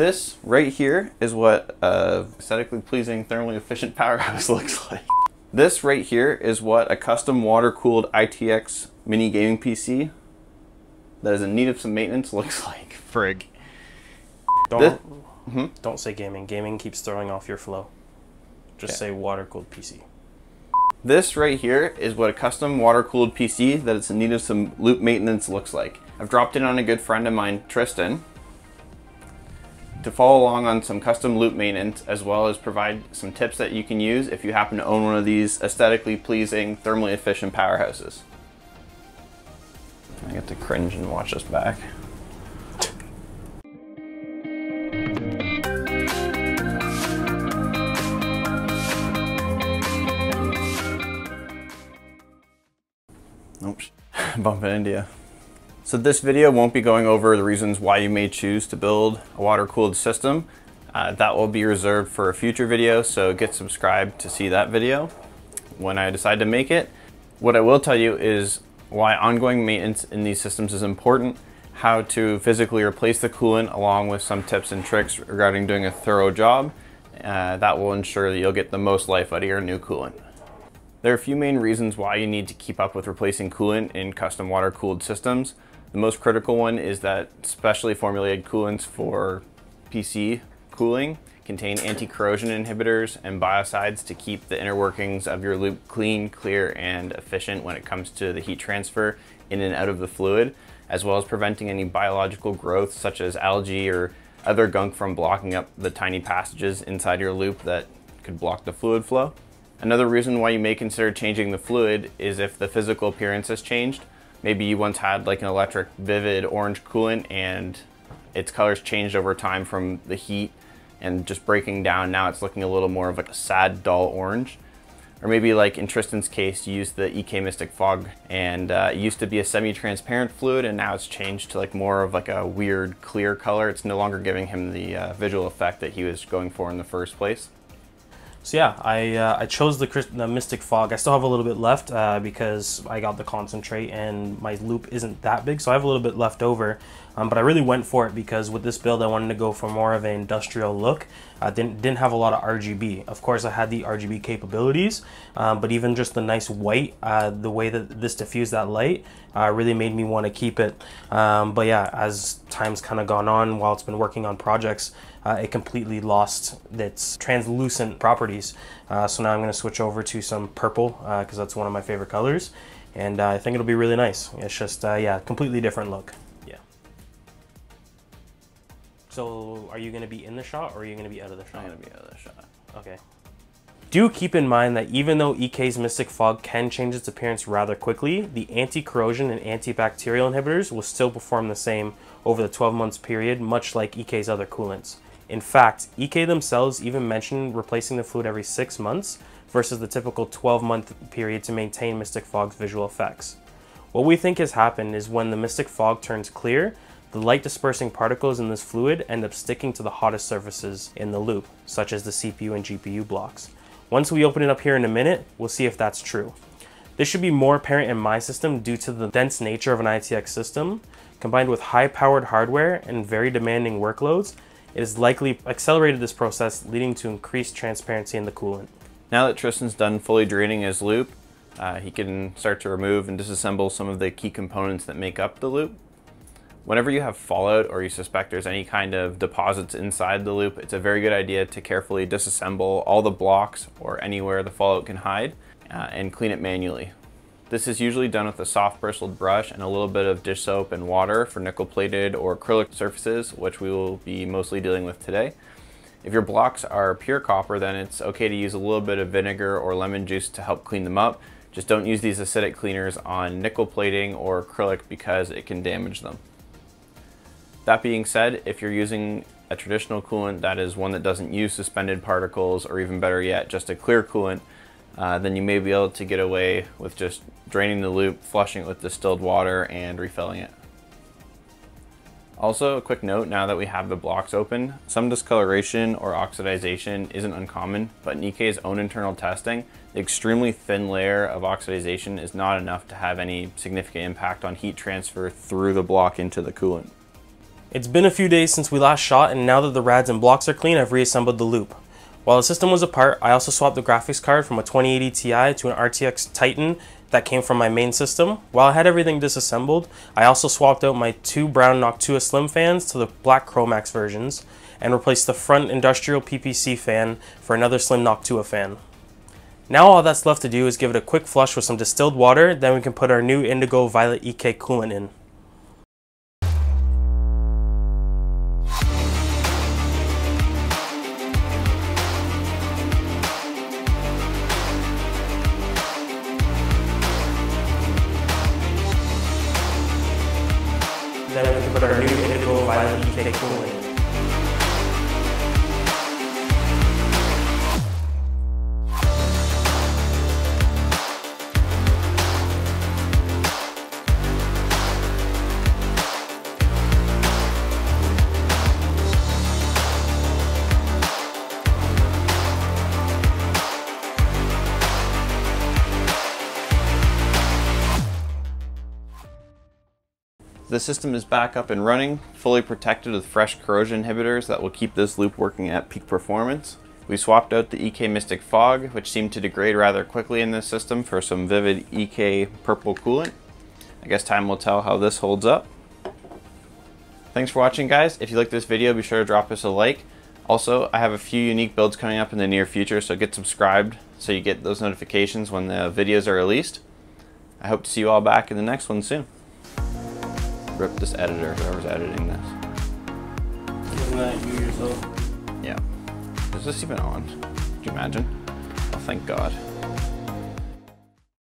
This right here is what a aesthetically pleasing, thermally efficient powerhouse looks like. This right here is what a custom water-cooled ITX mini gaming PC that is in need of some maintenance looks like. Frig. Don't This- Mhm. don't say gaming. Gaming keeps throwing off your flow. Just Okay. say water cooled PC. This right here is what a custom water-cooled PC that is in need of some loop maintenance looks like. I've dropped in on a good friend of mine, Tryston, to follow along on some custom loop maintenance as well as provide some tips that you can use if you happen to own one of these aesthetically pleasing, thermally efficient powerhouses. I get to cringe and watch this back. Oops, bumping into you. So this video won't be going over the reasons why you may choose to build a water-cooled system. Uh, that will be reserved for a future video, so get subscribed to see that video when I decide to make it. What I will tell you is why ongoing maintenance in these systems is important, how to physically replace the coolant along with some tips and tricks regarding doing a thorough job. Uh, that will ensure that you'll get the most life out of your new coolant. There are a few main reasons why you need to keep up with replacing coolant in custom water cooled systems. The most critical one is that specially formulated coolants for PC cooling contain anti-corrosion inhibitors and biocides to keep the inner workings of your loop clean, clear, and efficient when it comes to the heat transfer in and out of the fluid, as well as preventing any biological growth such as algae or other gunk from blocking up the tiny passages inside your loop that could block the fluid flow. Another reason why you may consider changing the fluid is if the physical appearance has changed. Maybe you once had like an electric vivid orange coolant and its colors changed over time from the heat and just breaking down. Now it's looking a little more of like a sad dull orange. Or maybe like in Tryston's case, you used the EK Mystic Fog and uh, it used to be a semi-transparent fluid and now it's changed to like more of like a weird clear color. It's no longer giving him the uh, visual effect that he was going for in the first place. So yeah, I uh, I chose the, the Mystic Fog. I still have a little bit left uh, because I got the concentrate and my loop isn't that big, so I have a little bit left over. Um, but I really went for it because with this build, I wanted to go for more of an industrial look. I didn't didn't have a lot of RGB. Of course, I had the RGB capabilities, um, but even just the nice white, uh, the way that this diffused that light, uh, really made me want to keep it. Um, but yeah, as time's kind of gone on, while it's been working on projects, uh, it completely lost its translucent properties. Uh, so now I'm going to switch over to some purple because that's one of my favorite colors, and uh, I think it'll be really nice. It's just uh, yeah, completely different look. So are you going to be in the shot or are you going to be out of the shot? I'm gonna be out of the shot. Okay. Do keep in mind that even though EK's Mystic Fog can change its appearance rather quickly, the anti-corrosion and antibacterial inhibitors will still perform the same over the 12 months period, much like EK's other coolants. In fact, EK themselves even mention replacing the fluid every 6 months versus the typical 12 month period to maintain Mystic Fog's visual effects. What we think has happened is when the Mystic Fog turns clear, the light dispersing particles in this fluid end up sticking to the hottest surfaces in the loop, such as the CPU and GPU blocks. Once we open it up here in a minute, we'll see if that's true. This should be more apparent in my system due to the dense nature of an ITX system, combined with high powered hardware and very demanding workloads, it has likely accelerated this process, leading to increased transparency in the coolant. Now that Tryston's done fully draining his loop, uh, he can start to remove and disassemble some of the key components that make up the loop. Whenever you have fallout or you suspect there's any kind of deposits inside the loop, it's a very good idea to carefully disassemble all the blocks or anywhere the fallout can hide uh, and clean it manually. This is usually done with a soft bristled brush and a little bit of dish soap and water for nickel plated or acrylic surfaces, which we will be mostly dealing with today. If your blocks are pure copper, then it's okay to use a little bit of vinegar or lemon juice to help clean them up. Just don't use these acidic cleaners on nickel plating or acrylic because it can damage them. That being said, if you're using a traditional coolant that is one that doesn't use suspended particles or even better yet, just a clear coolant, uh, then you may be able to get away with just draining the loop, flushing it with distilled water, and refilling it. Also, a quick note now that we have the blocks open, some discoloration or oxidization isn't uncommon, but in EK's own internal testing, the extremely thin layer of oxidization is not enough to have any significant impact on heat transfer through the block into the coolant. It's been a few days since we last shot and now that the rads and blocks are clean, I've reassembled the loop. While the system was apart, I also swapped the graphics card from a 2080 Ti to an RTX Titan that came from my main system. While I had everything disassembled, I also swapped out my two brown Noctua Slim fans to the black Chromax versions and replaced the front industrial PPC fan for another slim Noctua fan. Now all that's left to do is give it a quick flush with some distilled water, then we can put our new Indigo Violet EK coolant in. Put our new Indigo Violet EK coolant The system is back up and running, fully protected with fresh corrosion inhibitors that will keep this loop working at peak performance. We swapped out the EK Mystic Fog, which seemed to degrade rather quickly in this system for some Vivid EK Purple Coolant. I guess time will tell how this holds up. Thanks for watching guys. If you like this video, be sure to drop us a like. Also, I have a few unique builds coming up in the near future, so get subscribed so you get those notifications when the videos are released. I hope to see you all back in the next one soon rip this editor, whoever's editing this. Isn't you yourself? Yeah. Is this even on? Could you imagine? Oh, thank God.